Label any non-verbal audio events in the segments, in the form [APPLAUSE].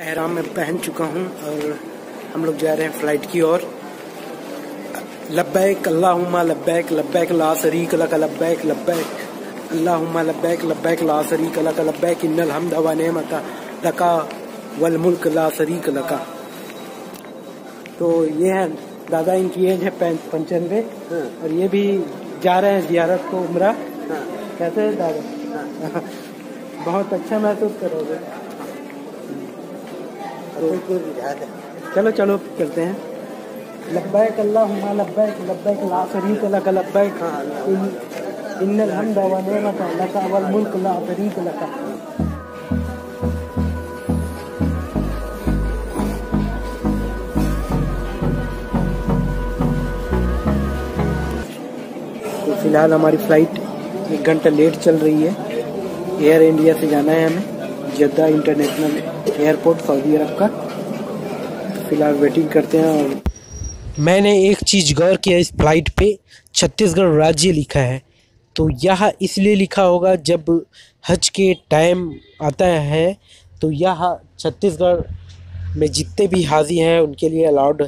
एहराम में पहन चुका हूँ और हम लोग जा रहे हैं फ़्लाइट की ओर। लब्बैक अल्लाहुम्मा लब्बैक लब्बैक ला शरीक लक लब्बैक लब्बैक। अल्लाहुम्मा लब्बैक लब्बैक ला शरीक लक लब्बैक इन्नल हम्द व नेमत लका वल मुल्क ला शरीक लका। तो ये है दादा इनकी एज है पंचानवे। और ये भी जा रहे हैं जियारत को उम्र। कैसे है दादा। बहुत अच्छा महसूस करोगे। चलो चलो चलते हैं। लब्बैक अल्लाहुम्मा लब्बैक लब्बैक ला शरीक लक लब्बैक। इन्नल हम्द व नेमत लका वल मुल्क ला शरीक लका। तो फ़िलहाल हमारी फ़्लाइट एक घंटा लेट चल रही है। एयर इंडिया से जाना है हमें, जद्दा इंटरनेशनल एयरपोर्ट सऊदी अरब का। फ़िलहाल वेटिंग करते हैं और मैंने एक चीज़ गौर किया इस फ़्लाइट पे, छत्तीसगढ़ राज्य लिखा है। तो यह इसलिए लिखा होगा, जब हज के टाइम आता है तो यह छत्तीसगढ़ में जितने भी हाजी हैं, उनके लिए अलाउड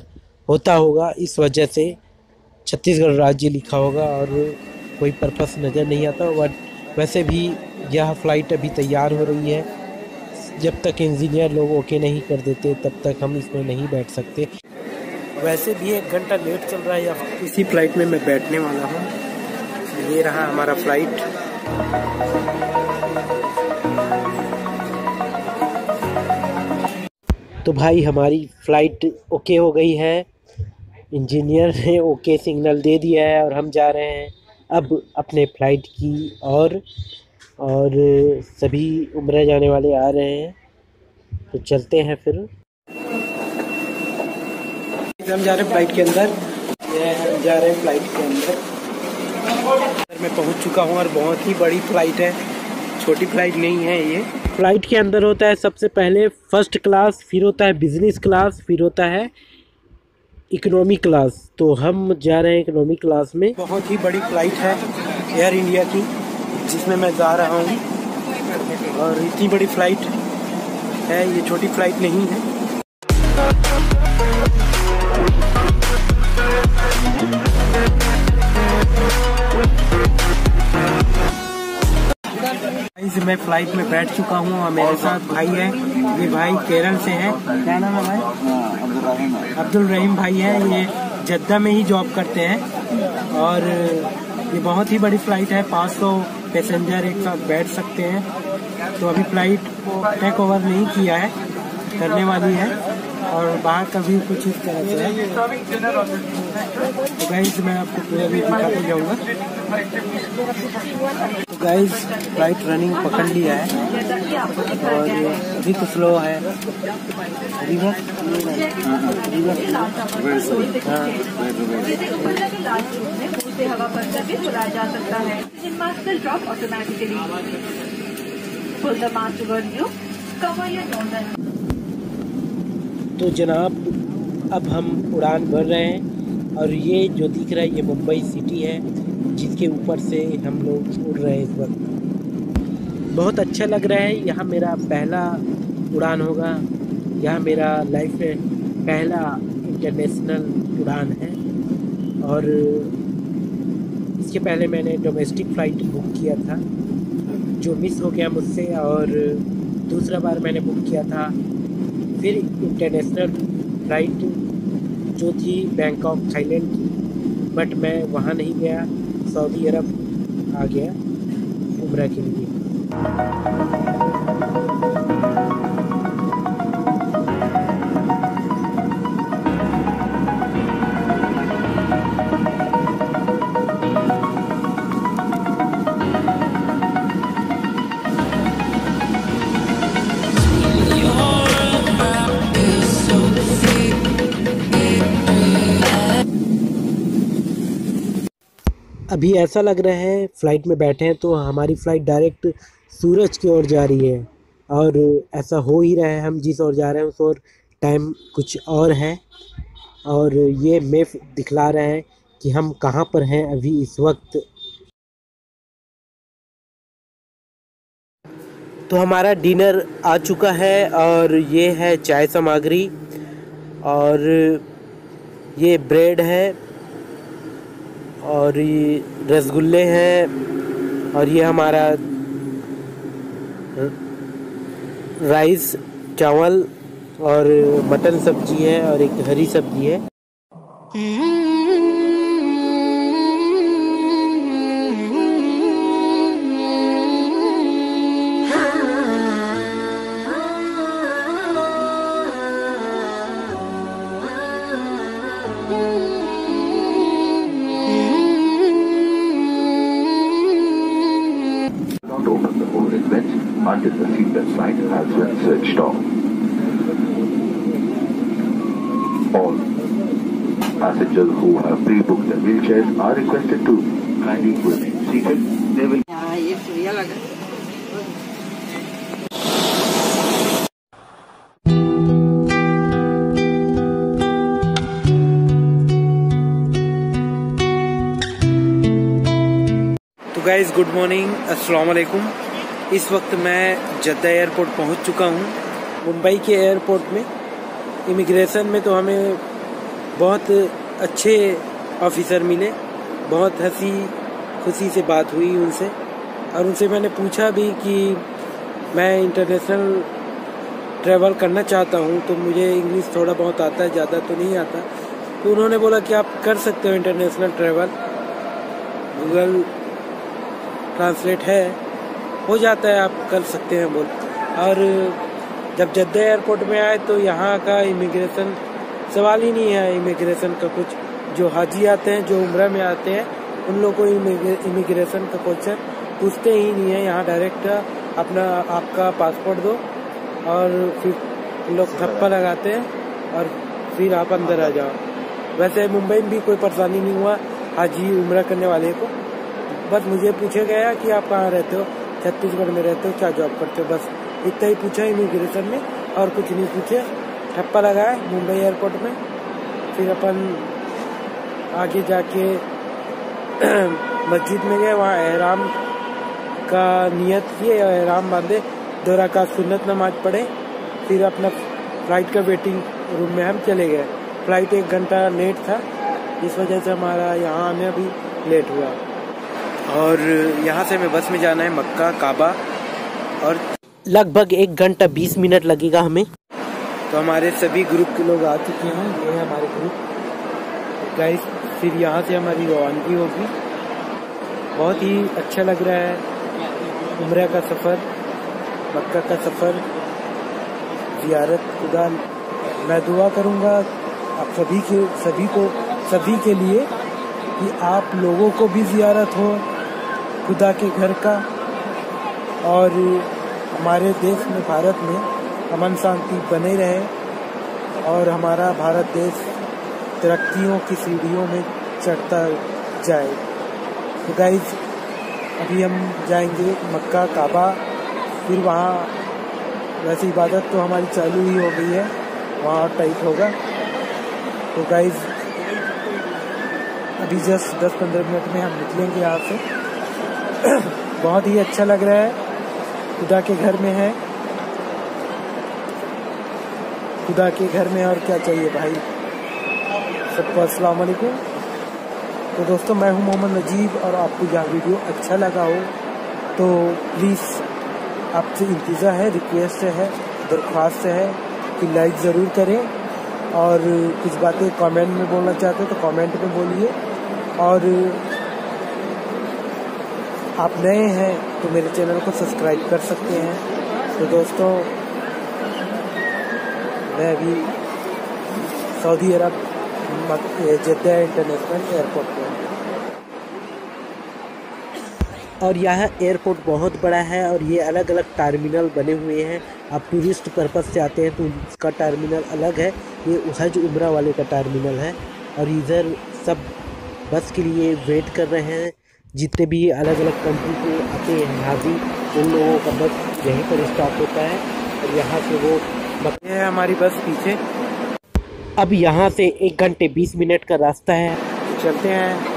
होता होगा। इस वजह से छत्तीसगढ़ राज्य लिखा होगा और कोई पर्पस नज़र नहीं आता बट वैसे भी यह फ़्लाइट अभी तैयार हो रही है। जब तक इंजीनियर लोग ओके नहीं कर देते तब तक हम इसमें नहीं बैठ सकते। वैसे भी एक घंटा लेट चल रहा है या इसी फ़्लाइट में मैं बैठने वाला हूँ। ये रहा हमारा फ़्लाइट तो भाई हमारी फ़्लाइट ओके हो गई है। इंजीनियर ने ओके सिग्नल दे दिया है और हम जा रहे हैं। अब अपने फ़्लाइट की और और सभी उम्र जाने वाले आ रहे हैं। तो चलते हैं फिर। हम जा रहे हैं फ़्लाइट के अंदर। हम जा रहे हैं फ़्लाइट के अंदर मैं पहुँच चुका हूँ और बहुत ही बड़ी फ़्लाइट है। छोटी फ़्लाइट नहीं है ये। फ़्लाइट के अंदर होता है सबसे पहले फ़र्स्ट क्लास फिर होता है बिज़नेस क्लास फिर होता है इकोनॉमी क्लास तो हम जा रहे हैं इकोनॉमी क्लास में। बहुत ही बड़ी फ़्लाइट है एयर इंडिया की, जिसमें मैं जा रहा हूँ। और इतनी बड़ी फ़्लाइट है, ये छोटी फ़्लाइट नहीं है। मैं फ़्लाइट में बैठ चुका हूँ और मेरे साथ भाई है। ये भाई केरल से है। क्या नाम है भाई? अब्दुल रहीम भाई है, ये जद्दा में ही जॉब करते हैं। और ये बहुत ही बड़ी फ़्लाइट है 500 पैसेंजर एक साथ बैठ सकते हैं। तो अभी फ़्लाइट टेक ओवर नहीं किया है, करने वाली है। और बाहर का भी कुछ इस तरह से है। तो मैं आपको पूरा भी दिखाते जाऊँगा। तो गाइज़ फ़्लाइट रनिंग पकड़ लिया है। और अभी तो स्लो है। रिवर हवा भी चलाया जा सकता है। Drop automatically full the master word cover your nozzle तो जनाब अब हम उड़ान भर रहे हैं। और ये जो दिख रहा है, ये मुंबई सिटी है, जिसके ऊपर से हम लोग उड़ रहे हैं इस वक्त। बहुत अच्छा लग रहा है। यहाँ मेरा पहला उड़ान होगा। यह मेरा लाइफ में पहला इंटरनेशनल उड़ान है। और इसके पहले मैंने डोमेस्टिक फ़्लाइट बुक किया था, जो मिस हो गया मुझसे। और दूसरा बार मैंने बुक किया था। फिर इंटरनेशनल फ़्लाइट जो थी बैंकॉक थाईलैंड की बट मैं वहाँ नहीं गया सऊदी अरब आ गया, उम्र के लिए। अभी ऐसा लग रहा है फ़्लाइट में बैठे हैं तो हमारी फ़्लाइट डायरेक्ट सूरज की ओर जा रही है। और ऐसा हो ही रहा है, हम जिस ओर जा रहे हैं उस ओर टाइम कुछ और है। और ये मैप दिखला रहे हैं कि हम कहाँ पर हैं अभी इस वक्त। तो हमारा डिनर आ चुका है और ये है चाय सामग्री। और ये ब्रेड है। और ये रसगुल्ले हैं और ये हमारा राइस, चावल और मटन सब्ज़ी है और एक हरी सब्ज़ी है। Passengers who have pre-booked their wheelchairs are requested to kindly remain seated. They will हाँ तो गाइज़ गुड मॉर्निंग अस्सलाम वालेकुम इस वक्त मैं जद्दा एयरपोर्ट पहुँच चुका हूँ मुंबई के एयरपोर्ट में इमिग्रेशन में तो हमें बहुत अच्छे ऑफिसर मिले। बहुत हँसी खुशी से बात हुई उनसे। और उनसे मैंने पूछा भी कि मैं इंटरनेशनल ट्रैवल करना चाहता हूँ तो मुझे इंग्लिश थोड़ा बहुत आता है, ज़्यादा तो नहीं आता। तो उन्होंने बोला कि आप कर सकते हो इंटरनेशनल ट्रैवल गूगल ट्रांसलेट है, हो जाता है, आप कर सकते हैं बोल। और जब जद्दा एयरपोर्ट में आए तो यहाँ का इमिग्रेशन सवाल ही नहीं है इमिग्रेशन का कुछ। जो हाजी आते हैं जो उम्र में आते हैं उन लोग को इमिग्रेशन का क्वेश्चन पूछते ही नहीं है। यहाँ डायरेक्ट अपना आपका पासपोर्ट दो और फिर लोग थप्पा लगाते हैं और फिर आप अंदर आ जाओ। वैसे मुंबई में भी कोई परेशानी नहीं हुआ हाजी उम्र करने वाले को। बस मुझे पूछा गया कि आप कहाँ रहते हो? छत्तीसगढ़ में रहते हो क्या जॉब करते हो? बस इतना ही पूछा इमिग्रेशन में और कुछ नहीं पूछे। ठप्पा लगाए मुंबई एयरपोर्ट में। फिर अपन आगे जाके [CLEARS THROAT] मस्जिद में गए, वहाँ एहराम का नियत किए और एहराम बांधे दो रकात सुन्नत नमाज़ पढ़े। फिर अपना फ़्लाइट का वेटिंग रूम में हम चले गए। फ़्लाइट एक घंटा लेट था, इस वजह से हमारा यहाँ आने भी लेट हुआ। और यहाँ से हमें बस में जाना है मक्का, काबा और लगभग एक घंटा बीस मिनट लगेगा हमें। तो हमारे सभी ग्रुप के लोग आ चुके हैं। ये है हमारे ग्रुप गाइस फिर यहाँ से हमारी रवानगी होगी। बहुत ही अच्छा लग रहा है। उम्र का सफ़र, मक्का का सफ़र, जियारत खुदा। मैं दुआ करूँगा आप सभी के, सभी को, सभी के लिए कि आप लोगों को भी जियारत हो खुदा के घर का। और हमारे देश में, भारत में अमन शांति बने रहे और हमारा भारत देश तरक्कियों की सीढ़ियों में चढ़ता जाए। तो गाइज़ अभी हम जाएँगे मक्का, काबा। फिर वहाँ वैसे इबादत तो हमारी चालू ही हो गई है। वहाँ टाइट होगा। तो गाइज़ अभी जस्ट दस पंद्रह मिनट में हम निकलेंगे यहाँ से। [COUGHS] बहुत ही अच्छा लग रहा है। खुदा के घर में है। खुदा के घर में और क्या चाहिए भाई? सबको अस्सलाम वालेकुम। तो दोस्तों, मैं हूँ मोहम्मद नजीब और आपको यह वीडियो अच्छा लगा हो तो प्लीज़ आपसे इंतज़ा है रिक्वेस्ट है, दरख्वास्त है कि लाइक ज़रूर करें और कुछ बातें कमेंट में बोलना चाहते हो तो कमेंट में बोलिए। और आप नए हैं तो मेरे चैनल को सब्सक्राइब कर सकते हैं। तो दोस्तों मैं अभी। सऊदी अरब जद्दा इंटरनेशनल एयरपोर्ट पर और यह एयरपोर्ट बहुत बड़ा है और ये अलग अलग टर्मिनल बने हुए हैं। आप टूरिस्ट पर्पज़ से आते हैं तो उसका टर्मिनल अलग है। ये हज उम्र वाले का टर्मिनल है। और इधर सब बस के लिए वेट कर रहे हैं। जितने भी अलग अलग कंट्री के आते हैं, हाजी, उन लोगों का बस यहीं पर स्टॉप होता है। और यहाँ से वो ये है हमारी बस पीछे। अब यहाँ से एक घंटे बीस मिनट का रास्ता है। चलते हैं।